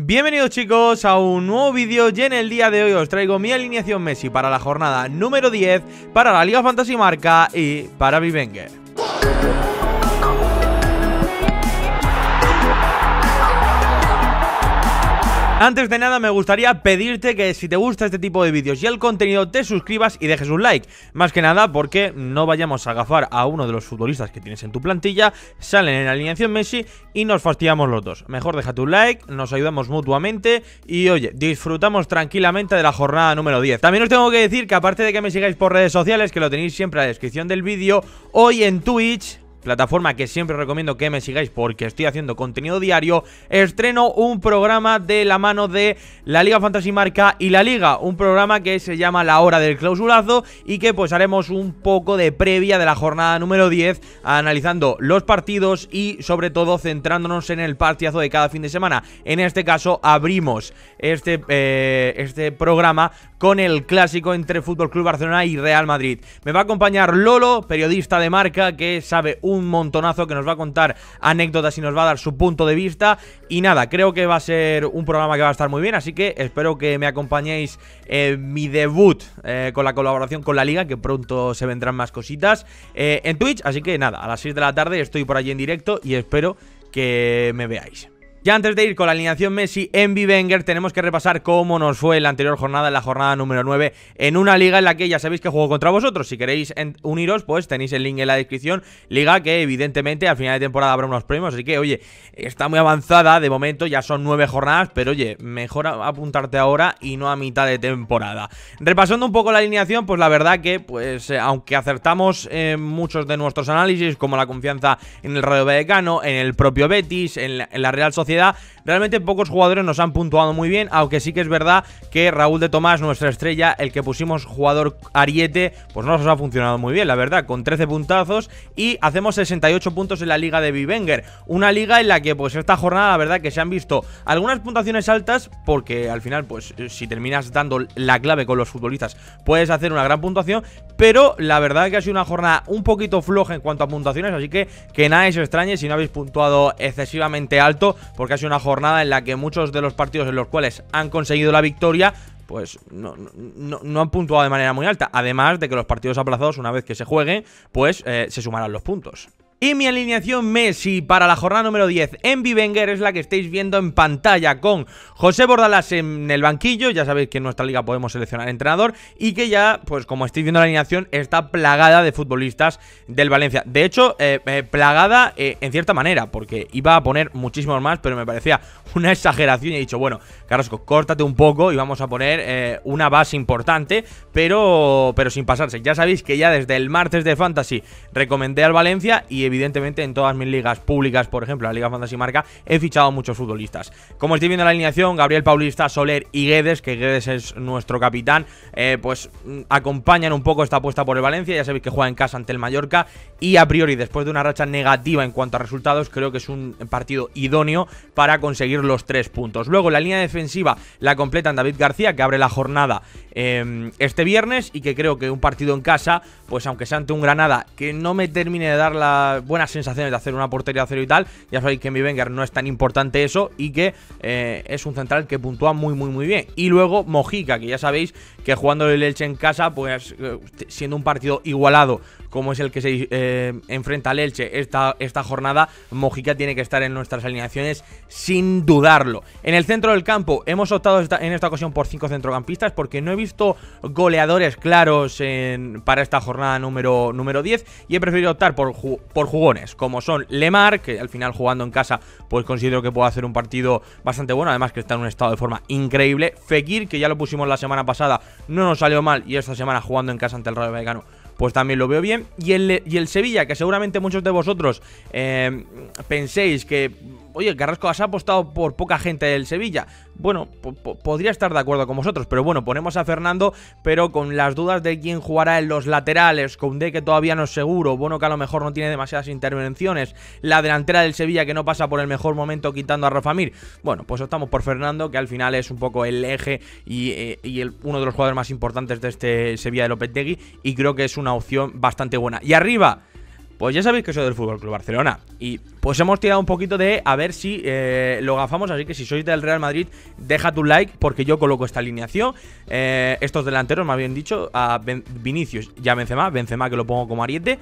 Bienvenidos chicos a un nuevo vídeo y en el día de hoy os traigo mi alineación Messi para la jornada número 10 para la Liga Fantasy Marca y para Vivenger. Antes de nada me gustaría pedirte que si te gusta este tipo de vídeos y el contenido te suscribas y dejes un like. Más que nada porque no vayamos a agafar a uno de los futbolistas que tienes en tu plantilla Salen en alineación Messi y nos fastidiamos los dos. Mejor déjate un like, nos ayudamos mutuamente y oye, disfrutamos tranquilamente de la jornada número 10 También os tengo que decir que aparte de que me sigáis por redes sociales, que lo tenéis siempre en la descripción del vídeo Hoy en Twitch plataforma que siempre recomiendo que me sigáis porque estoy haciendo contenido diario, estreno un programa de la mano de la Liga Fantasy Marca y la Liga, un programa que se llama La Hora del Clausulazo y que pues haremos un poco de previa de la jornada número 10, analizando los partidos y sobre todo centrándonos en el partidazo de cada fin de semana. En este caso abrimos este, eh, este programa con el clásico entre Fútbol Club Barcelona y Real Madrid. Me va a acompañar Lolo, periodista de marca que sabe un montonazo, que nos va a contar anécdotas y nos va a dar su punto de vista. Y nada, creo que va a ser un programa que va a estar muy bien, así que espero que me acompañéis en mi debut eh, con la colaboración con la liga, que pronto se vendrán más cositas eh, en Twitch. Así que nada, a las 6 de la tarde estoy por allí en directo y espero que me veáis. Ya antes de ir con la alineación Messi en Vivenger, tenemos que repasar cómo nos fue la anterior jornada, en la jornada número 9, en una liga en la que ya sabéis que juego contra vosotros. Si queréis uniros, pues tenéis el link en la descripción. Liga que evidentemente al final de temporada habrá unos premios, así que oye, está muy avanzada de momento, ya son 9 jornadas, pero oye, mejor apuntarte ahora y no a mitad de temporada. Repasando un poco la alineación, pues la verdad que, pues eh, aunque acertamos en muchos de nuestros análisis, como la confianza en el Radio Vallecano, en el propio Betis, en la Real Sociedad, realmente pocos jugadores nos han puntuado muy bien, aunque sí que es verdad que Raúl de Tomás, nuestra estrella, el que pusimos jugador Ariete, pues no nos ha funcionado muy bien, la verdad, con 13 puntazos y hacemos 68 puntos en la liga de Vivenger, una liga en la que pues esta jornada la verdad que se han visto algunas puntuaciones altas porque al final pues si terminas dando la clave con los futbolistas puedes hacer una gran puntuación, pero la verdad que ha sido una jornada un poquito floja en cuanto a puntuaciones, así que que nadie se extrañe si no habéis puntuado excesivamente alto, porque ha sido una jornada en la que muchos de los partidos en los cuales han conseguido la victoria pues no, no, han puntuado de manera muy alta. Además de que los partidos aplazados, una vez que se jueguen, pues eh, se sumarán los puntos. Y mi alineación Messi para la jornada número 10 en Vivenger es la que estáis viendo en pantalla con José Bordalas en el banquillo, ya sabéis que en nuestra liga podemos seleccionar entrenador y que ya, pues como estáis viendo la alineación, está plagada de futbolistas del Valencia. De hecho, eh, eh, plagada eh, en cierta manera, porque iba a poner muchísimos más, pero me parecía una exageración y he dicho, bueno, Carrasco, córtate un poco y vamos a poner una base importante, pero, pero sin pasarse. Ya sabéis que ya desde el martes de Fantasy recomendé al Valencia y evidentemente en todas mis ligas públicas, por ejemplo, la Liga Fantasy Marca, he fichado muchos futbolistas. Como estoy viendo la alineación, Gabriel Paulista, Soler y Guedes, que Guedes es nuestro capitán, eh, pues mm, acompañan un poco esta apuesta por el Valencia. Ya sabéis que juega en casa ante el Mallorca y a priori, después de una racha negativa en cuanto a resultados, creo que es un partido idóneo para conseguir los tres puntos. Luego, la línea defensiva la completan David García, que abre la jornada em, este viernes y que creo que un partido en casa, pues aunque sea ante un Granada que no me termine de dar la buenas sensaciones de hacer una portería a cero y tal. Ya sabéis que en mi Wenger no es tan importante eso y que eh, es un central que puntúa muy, muy, muy bien. Y luego Mojica, que ya sabéis que jugando el Elche en casa, pues eh, siendo un partido igualado como es el que se eh, enfrenta al Elche esta, esta jornada, Mojica tiene que estar en nuestras alineaciones sin dudarlo. En el centro del campo hemos optado en esta ocasión por cinco centrocampistas porque no he visto goleadores claros para esta jornada número, número 10 y he preferido optar por, por jugones como son Lemar, que al final jugando en casa pues considero que puede hacer un partido bastante bueno, además que está en un estado de forma increíble. Fekir, que ya lo pusimos la semana pasada, no nos salió mal y esta semana jugando en casa ante el Rayo Vallecano pues también lo veo bien. Y el, y el Sevilla, que seguramente muchos de vosotros eh, penséis que oye, Carrasco has apostado por poca gente del Sevilla. Bueno, podría estar de acuerdo con vosotros, pero bueno, ponemos a Fernando, pero con las dudas de quién jugará en los laterales, con D que todavía no es seguro, bueno que a lo mejor no tiene demasiadas intervenciones, la delantera del Sevilla que no pasa por el mejor momento quitando a Rafa Mir. Bueno, pues optamos por Fernando, que al final es un poco el eje y, eh, uno de los jugadores más importantes de este Sevilla de Lopetegui, y creo que es una opción bastante buena. Y arriba Pues ya sabéis que soy del Fútbol Club Barcelona. Y pues hemos tirado un poquito de a ver si eh, lo gafamos. Así que si sois del Real Madrid, deja tu like porque yo coloco esta alineación. Eh, estos delanteros, más bien dicho, a Vinicius y a Benzema. Benzema que lo pongo como ariete.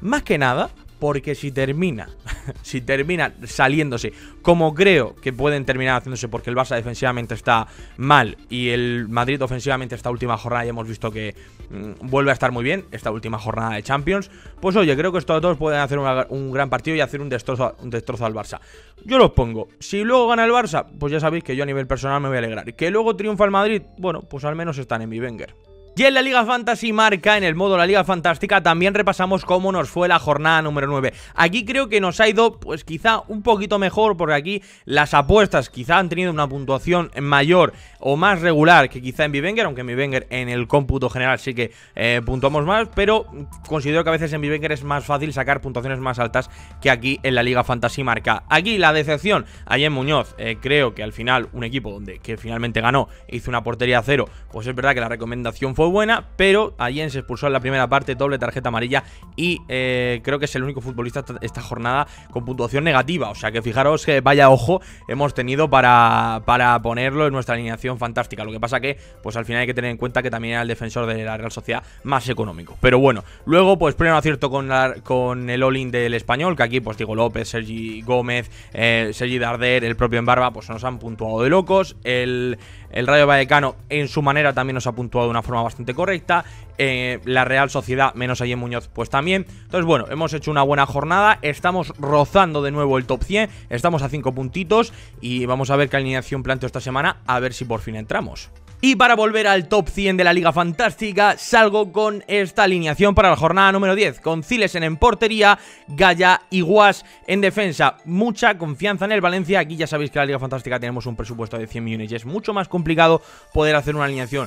Más que nada, porque si termina, si termina saliéndose, como creo que pueden terminar haciéndose porque el Barça defensivamente está mal y el Madrid ofensivamente esta última jornada ya hemos visto que mm, vuelve a estar muy bien, esta última jornada de Champions, pues oye, creo que estos dos pueden hacer un gran partido y hacer un destrozo, un destrozo al Barça. Yo los pongo. Si luego gana el Barça, pues ya sabéis que yo a nivel personal me voy a alegrar. Que luego triunfa el Madrid, bueno, pues al menos están en mi Wenger. Y en la Liga Fantasy Marca, en el modo La Liga Fantástica, también repasamos cómo nos fue la jornada número 9. Aquí creo que nos ha ido, pues quizá un poquito mejor, porque aquí las apuestas quizá han tenido una puntuación mayor o más regular que quizá en Vivenger, aunque en Vivenger en el cómputo general sí que eh, puntuamos más, pero considero que a veces en Vivenger es más fácil sacar puntuaciones más altas que aquí en la Liga Fantasy Marca. Aquí la decepción, en Muñoz, eh, creo que al final un equipo donde que finalmente ganó, hizo una portería cero, pues es verdad que la recomendación fue buena, pero Allen se expulsó en la primera parte, doble tarjeta amarilla y eh, creo que es el único futbolista esta jornada con puntuación negativa. O sea que fijaros que vaya ojo hemos tenido para, para ponerlo en nuestra alineación fantástica. Lo que pasa que, pues al final hay que tener en cuenta que también era el defensor de la Real Sociedad más económico. Pero bueno, luego pues pleno acierto con, con el all-in del español, que aquí pues digo López, Sergi Gómez, eh, Sergi Darder, el propio Embarba, pues nos han puntuado de locos. El el Rayo Vallecano en su manera también nos ha puntuado de una forma bastante correcta. Eh, la Real Sociedad, menos allí en Muñoz, pues también. Entonces, bueno, hemos hecho una buena jornada. Estamos rozando de nuevo el top 100. Estamos a 5 puntitos. Y vamos a ver qué alineación planteo esta semana. A ver si por fin entramos. Y para volver al top 100 de la Liga Fantástica, salgo con esta alineación para la jornada número 10, con Zilesen en portería, Gaya y Guas en defensa. Mucha confianza en el Valencia, aquí ya sabéis que la Liga Fantástica tenemos un presupuesto de 100 millones y es mucho más complicado poder hacer una alineación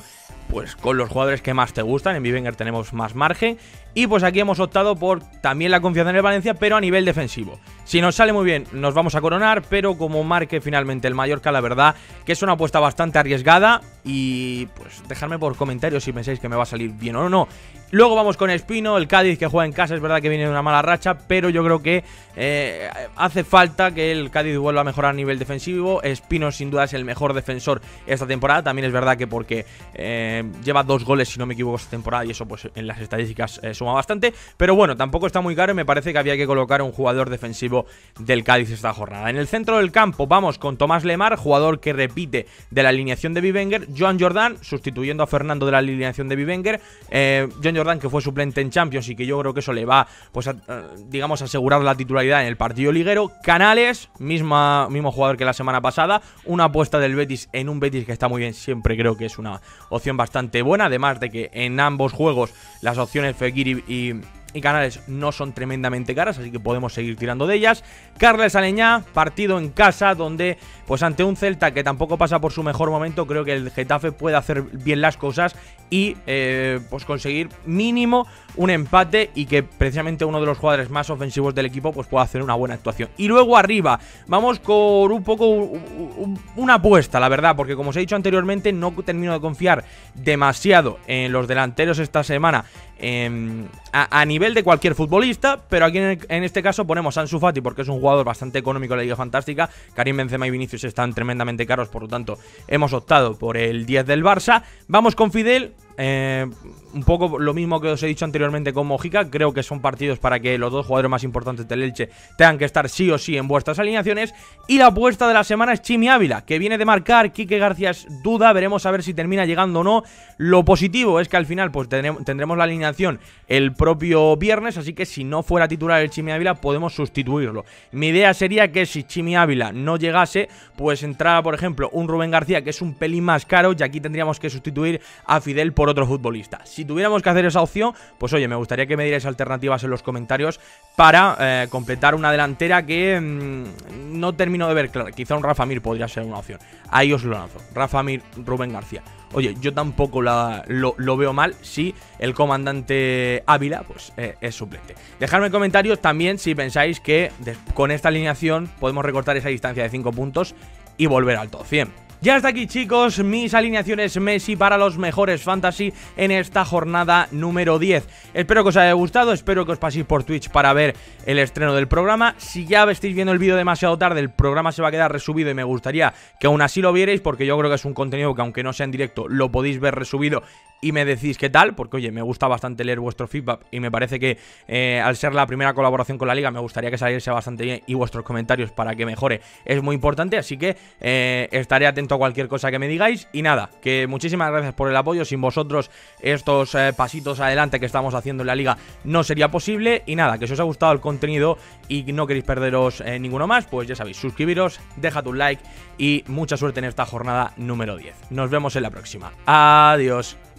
pues con los jugadores que más te gustan, en Vivenger tenemos más margen y pues aquí hemos optado por también la confianza en el Valencia, pero a nivel defensivo. Si nos sale muy bien, nos vamos a coronar, pero como marque finalmente el Mallorca, la verdad que es una apuesta bastante arriesgada. Y pues dejadme por comentarios si pensáis que me va a salir bien o no. Luego vamos con Espino, el Cádiz que juega en casa, es verdad que viene de una mala racha, pero yo creo que eh, hace falta que el Cádiz vuelva a mejorar a nivel defensivo. Espino sin duda es el mejor defensor esta temporada, también es verdad que porque eh, lleva dos goles, si no me equivoco, esta temporada y eso pues en las estadísticas eh, suma bastante. Pero bueno, tampoco está muy caro y me parece que había que colocar un jugador defensivo del Cádiz esta jornada. En el centro del campo vamos con Tomás Lemar, jugador que repite de la alineación de Bivenger, Joan Jordan, sustituyendo a Fernando de la alineación de Bivenger, Jordan que fue suplente en Champions y que yo creo que eso le va, pues, a, digamos, asegurar la titularidad en el partido liguero. Canales, misma, mismo jugador que la semana pasada, una apuesta del Betis en un Betis que está muy bien, siempre creo que es una opción bastante buena, además de que en ambos juegos las opciones Fekir y Canales no son tremendamente caras, así que podemos seguir tirando de ellas. Carles Aleñá, partido en casa, donde pues ante un Celta que tampoco pasa por su mejor momento, creo que el Getafe puede hacer bien las cosas y eh, pues conseguir mínimo un empate y que precisamente uno de los jugadores más ofensivos del equipo pues pueda hacer una buena actuación. Y luego arriba, vamos con un poco una apuesta, la verdad, porque como os he dicho anteriormente, no termino de confiar demasiado en los delanteros esta semana em, a, nivel de cualquier futbolista, pero aquí en, este caso ponemos a Ansu Fati porque es un jugador bastante económico en la Liga Fantástica, Karim Benzema y Vinicius están tremendamente caros, por lo tanto hemos optado por el 10 del Barça. Vamos con Fidel, eh, un poco lo mismo que os he dicho anteriormente con Mojica. Creo que son partidos para que los dos jugadores más importantes del Elche tengan que estar sí o sí en vuestras alineaciones. Y la apuesta de la semana es Chimi Ávila, que viene de marcar. Quique García es duda. Veremos a ver si termina llegando o no. Lo positivo es que al final pues tendremos la alineación el propio viernes. Así que si no fuera titular el Chimi Ávila, podemos sustituirlo. Mi idea sería que si Chimi Ávila no llegase, pues entrara, por ejemplo, un Rubén García que es un pelín más caro. Y aquí tendríamos que sustituir a Fidel por otro futbolista. Si tuviéramos que hacer esa opción, pues oye, me gustaría que me dierais alternativas en los comentarios para eh, completar una delantera que mm, no termino de ver claro. Quizá un Rafa Mir podría ser una opción. Ahí os lo lanzo. Rafa Mir, Rubén García. Oye, yo tampoco lo, veo mal si el comandante Ávila pues, eh, es suplente. Dejadme en comentarios también si pensáis que con esta alineación podemos recortar esa distancia de 5 puntos y volver al top 100. Ya está aquí chicos, mis alineaciones Messi para los mejores fantasy en esta jornada número 10 Espero que os haya gustado, espero que os paséis por Twitch para ver el estreno del programa. Si ya estáis viendo el vídeo demasiado tarde, el programa se va a quedar resubido y me gustaría que aún así lo vierais Porque yo creo que es un contenido que aunque no sea en directo, lo podéis ver resubido y me decís qué tal, porque oye, me gusta bastante leer vuestro feedback y me parece que eh, al ser la primera colaboración con la liga me gustaría que saliese bastante bien y vuestros comentarios para que mejore es muy importante, así que eh, estaré atento a cualquier cosa que me digáis y nada, que muchísimas gracias por el apoyo, sin vosotros estos eh, pasitos adelante que estamos haciendo en la liga no sería posible y nada, que si os ha gustado el contenido y no queréis perderos ninguno más, pues ya sabéis, suscribiros, dejad un like y mucha suerte en esta jornada número 10. Nos vemos en la próxima. Adiós.